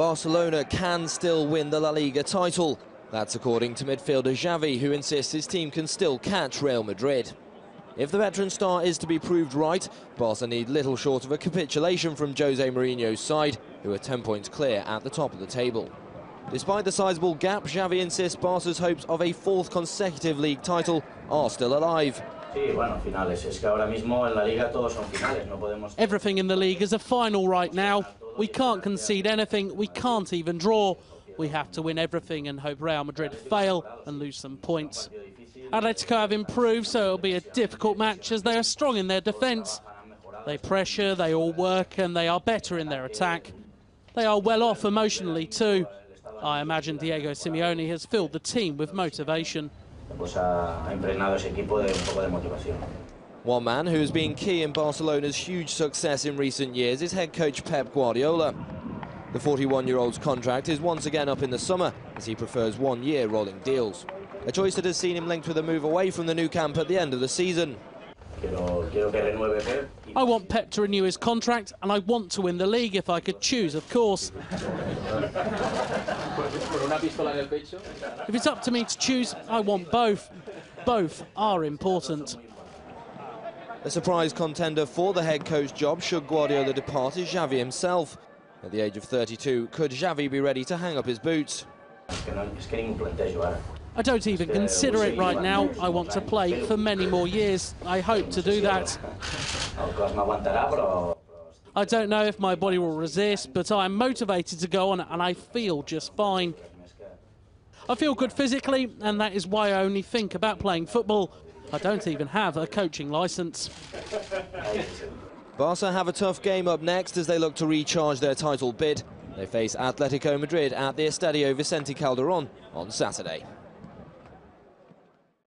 Barcelona can still win the La Liga title. That's according to midfielder Xavi, who insists his team can still catch Real Madrid. If the veteran star is to be proved right, Barca need little short of a capitulation from Jose Mourinho's side, who are 10 points clear at the top of the table. Despite the sizable gap, Xavi insists Barca's hopes of a fourth consecutive league title are still alive. Everything in the league is a final right now. We can't concede anything, we can't even draw. We have to win everything and hope Real Madrid fail and lose some points. Atletico have improved, so it'll be a difficult match as they are strong in their defence. They pressure, they all work, and they are better in their attack. They are well off emotionally too. I imagine Diego Simeone has filled the team with motivation. One man who has been key in Barcelona's huge success in recent years is head coach Pep Guardiola. The 41-year-old's contract is once again up in the summer, as he prefers one-year rolling deals. A choice that has seen him linked with a move away from the Nou Camp at the end of the season. I want Pep to renew his contract, and I want to win the league if I could choose, of course. if it's up to me to choose, I want both. Both are important. A surprise contender for the head coach job should Guardiola depart is Xavi himself. At the age of 32, could Xavi be ready to hang up his boots? I don't even consider it right now. I want to play for many more years. I hope to do that. I don't know if my body will resist, but I'm motivated to go on and I feel just fine. I feel good physically, and that is why I only think about playing football. I don't even have a coaching licence. Barca have a tough game up next as they look to recharge their title bid. They face Atletico Madrid at the Estadio Vicente Calderon on Saturday.